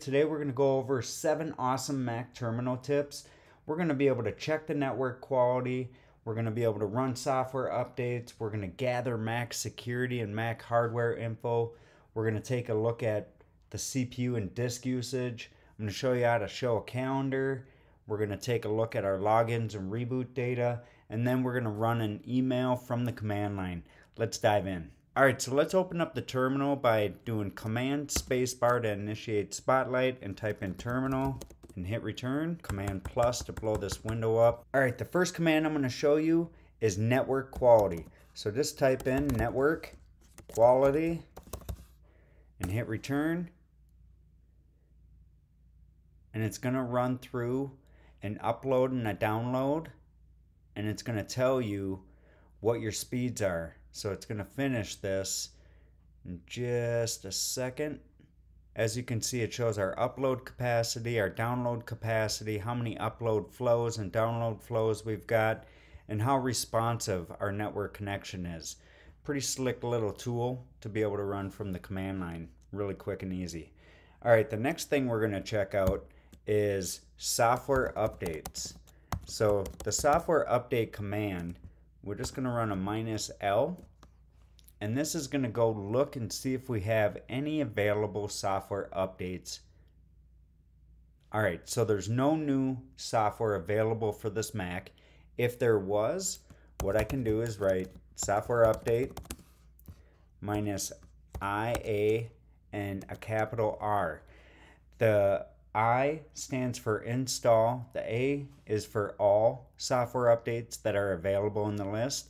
Today we're going to go over seven awesome Mac terminal tips. We're going to be able to check the network quality. We're going to be able to run software updates. We're going to gather Mac security and Mac hardware info. We're going to take a look at the CPU and disk usage. I'm going to show you how to show a calendar. We're going to take a look at our logins and reboot data. And then we're going to run an email from the command line. Let's dive in. All right, so let's open up the terminal by doing Command Spacebar to initiate Spotlight and type in terminal and hit return. Command plus to blow this window up. All right, the first command I'm gonna show you is network quality. So just type in network quality and hit return. And it's gonna run through an upload and a download and it's gonna tell you what your speeds are. So it's going to finish this in just a second. As you can see, it shows our upload capacity, our download capacity, how many upload flows and download flows we've got, and how responsive our network connection is. Pretty slick little tool to be able to run from the command line. Really quick and easy. All right, the next thing we're going to check out is software updates. So the software update command we're just going to run a minus L. And this is going to go look and see if we have any available software updates. All right, so there's no new software available for this Mac. If there was, what I can do is write software update minus IA and a capital R. The I stands for install. The A is for all software updates that are available in the list.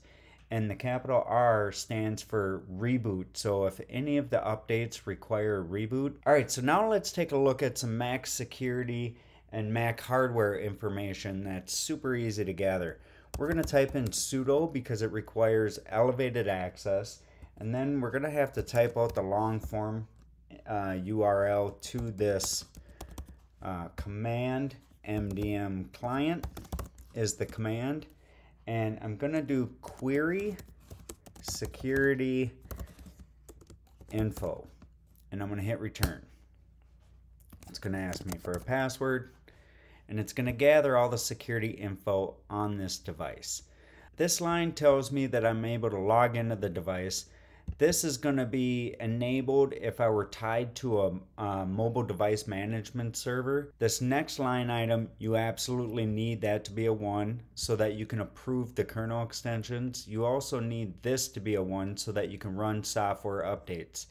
And the capital R stands for reboot. So if any of the updates require a reboot. All right, so now let's take a look at some Mac security and Mac hardware information that's super easy to gather. We're going to type in sudo because it requires elevated access. And then we're going to have to type out the long form uh, URL to this uh, command mdm client is the command. And I'm gonna do query security info. And I'm gonna hit return. It's gonna ask me for a password. And it's gonna gather all the security info on this device. This line tells me that I'm able to log into the device this is going to be enabled if I were tied to a, a, mobile device management server. This next line item, you absolutely need that to be a 1 so that you can approve the kernel extensions. You also need this to be a 1 so that you can run software updates.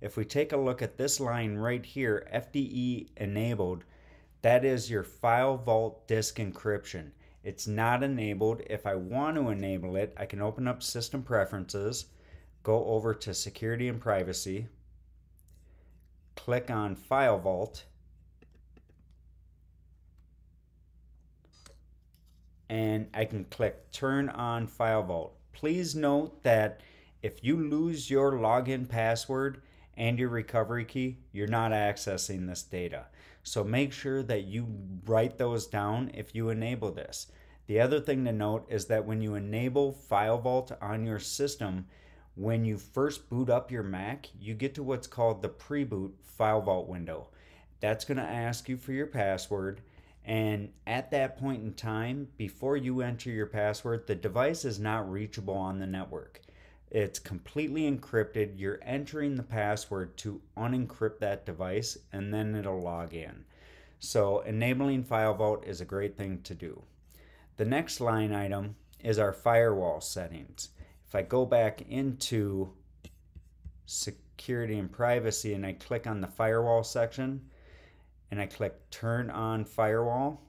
If we take a look at this line right here, FDE enabled, that is your file vault disk encryption. It's not enabled. If I want to enable it, I can open up system preferences go over to security and privacy, click on File Vault, and I can click Turn on File Vault. Please note that if you lose your login password and your recovery key, you're not accessing this data. So make sure that you write those down if you enable this. The other thing to note is that when you enable File Vault on your system, when you first boot up your Mac, you get to what's called the pre-boot file vault window. That's going to ask you for your password. And at that point in time, before you enter your password, the device is not reachable on the network. It's completely encrypted. You're entering the password to unencrypt that device and then it'll log in. So enabling File Vault is a great thing to do. The next line item is our firewall settings. If I go back into security and privacy and I click on the firewall section and I click turn on firewall,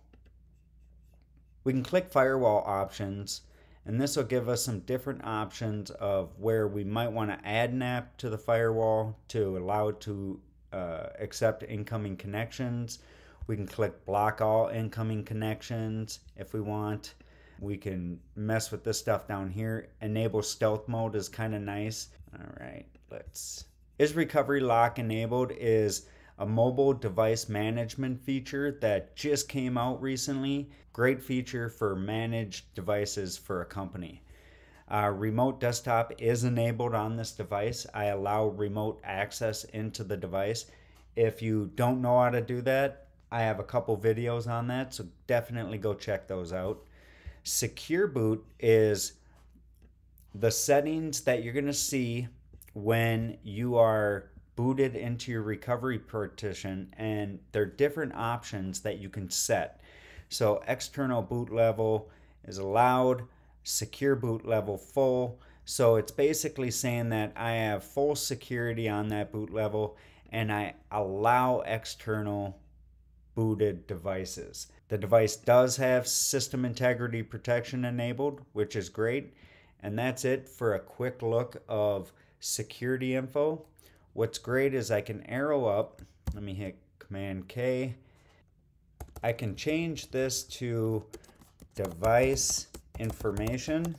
we can click firewall options and this will give us some different options of where we might want to add an app to the firewall to allow it to uh, accept incoming connections. We can click block all incoming connections if we want. We can mess with this stuff down here. Enable stealth mode is kind of nice. All right, let's. Is recovery lock enabled is a mobile device management feature that just came out recently. Great feature for managed devices for a company. Uh, remote desktop is enabled on this device. I allow remote access into the device. If you don't know how to do that, I have a couple videos on that, so definitely go check those out. Secure boot is the settings that you're going to see when you are booted into your recovery partition and there are different options that you can set. So external boot level is allowed, secure boot level full. So it's basically saying that I have full security on that boot level and I allow external booted devices. The device does have system integrity protection enabled, which is great. And that's it for a quick look of security info. What's great is I can arrow up. Let me hit Command K. I can change this to device information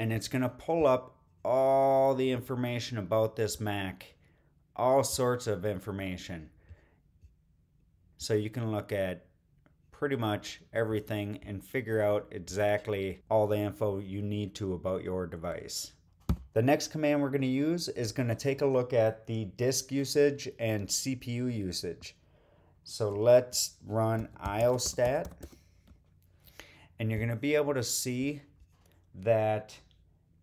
and it's going to pull up all the information about this Mac, all sorts of information. So you can look at pretty much everything and figure out exactly all the info you need to about your device. The next command we're going to use is going to take a look at the disk usage and CPU usage. So let's run iostat and you're going to be able to see that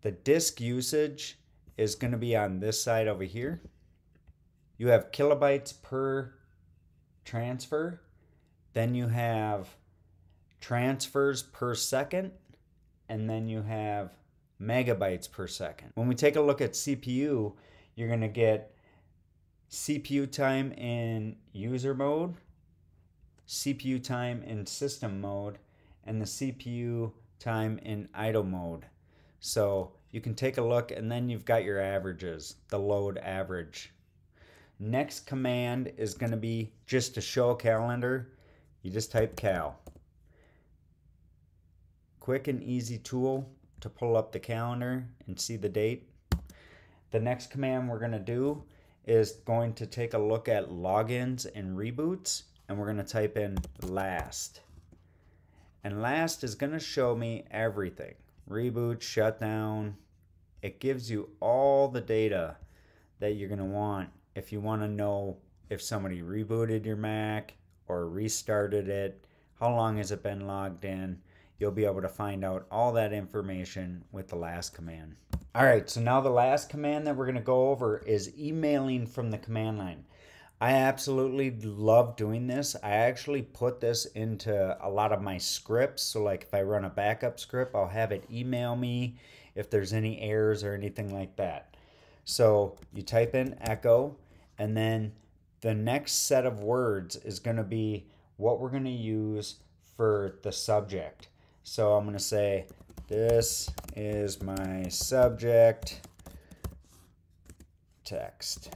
the disk usage is going to be on this side over here. You have kilobytes per transfer. Then you have transfers per second. And then you have megabytes per second. When we take a look at CPU, you're going to get CPU time in user mode, CPU time in system mode, and the CPU time in idle mode. So you can take a look and then you've got your averages, the load average. Next command is going to be just to show a calendar. You just type cal. Quick and easy tool to pull up the calendar and see the date. The next command we're going to do is going to take a look at logins and reboots and we're going to type in last. And last is going to show me everything. Reboot, shutdown. It gives you all the data that you're going to want if you want to know if somebody rebooted your Mac or restarted it, how long has it been logged in, you'll be able to find out all that information with the last command. All right, so now the last command that we're going to go over is emailing from the command line. I absolutely love doing this. I actually put this into a lot of my scripts. So, like if I run a backup script, I'll have it email me if there's any errors or anything like that. So, you type in echo, and then the next set of words is going to be what we're going to use for the subject. So I'm going to say, this is my subject text.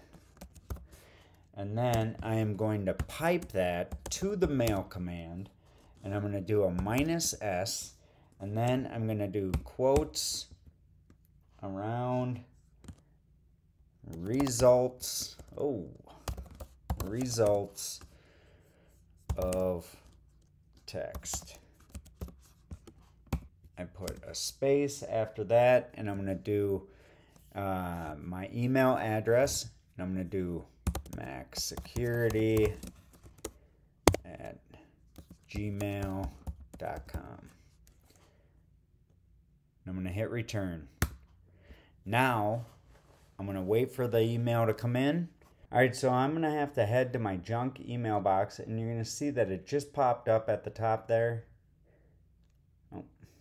And then I am going to pipe that to the mail command. And I'm going to do a minus S. And then I'm going to do quotes around results. Oh, results of text. I put a space after that, and I'm going to do uh, my email address. And I'm going to do max security at gmail.com. I'm going to hit return. Now, I'm going to wait for the email to come in. All right, so I'm going to have to head to my junk email box, and you're going to see that it just popped up at the top there.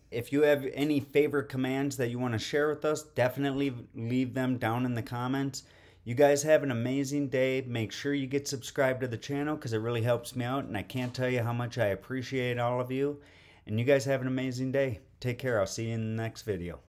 If you have any favorite commands that you want to share with us, definitely leave them down in the comments. You guys have an amazing day. Make sure you get subscribed to the channel because it really helps me out. And I can't tell you how much I appreciate all of you. And you guys have an amazing day. Take care. I'll see you in the next video.